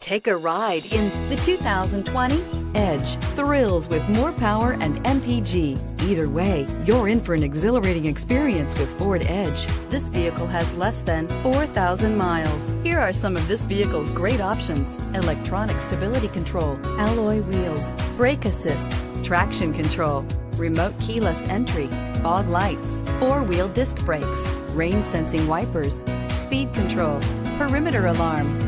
Take a ride in the 2020 Edge. Thrills with more power and MPG. Either way, you're in for an exhilarating experience with Ford Edge. This vehicle has less than 4,000 miles. Here are some of this vehicle's great options. Electronic stability control, alloy wheels, brake assist, traction control, remote keyless entry, fog lights, four-wheel disc brakes, rain sensing wipers, speed control, perimeter alarm.